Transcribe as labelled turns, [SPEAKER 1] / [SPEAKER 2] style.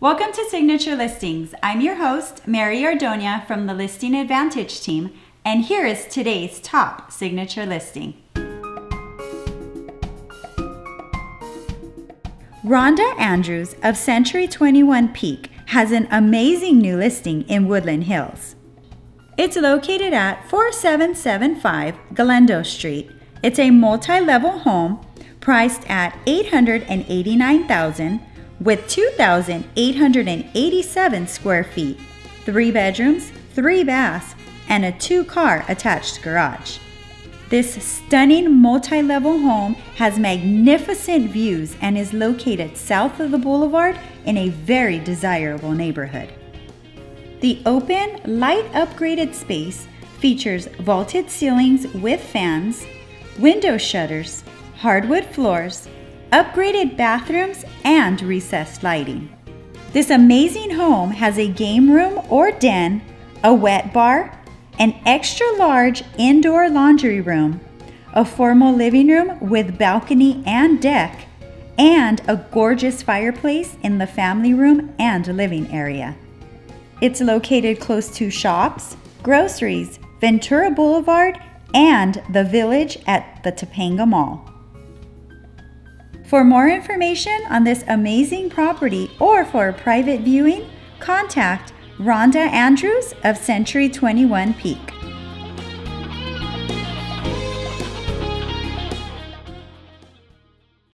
[SPEAKER 1] Welcome to Signature Listings. I'm your host, Mary Ardonia from the Listing Advantage team, and here is today's top signature listing. Randa Androus of Century 21 Peak has an amazing new listing in Woodland Hills. It's located at 4775 Gelando Street. It's a multi-level home priced at 889,000 with 2,887 square feet, three bedrooms, three baths, and a two car attached garage. This stunning multi level home has magnificent views and is located south of the boulevard in a very desirable neighborhood. The open, light upgraded space features vaulted ceilings with fans, window shutters, hardwood floors, upgraded bathrooms, and recessed lighting. This amazing home has a game room or den, a wet bar, an extra large indoor laundry room, a formal living room with balcony and deck, and a gorgeous fireplace in the family room and living area. It's located close to shops, groceries, Ventura Boulevard, and the village at the Topanga Mall. For more information on this amazing property or for a private viewing, contact Randa Androus of Century 21 Peak.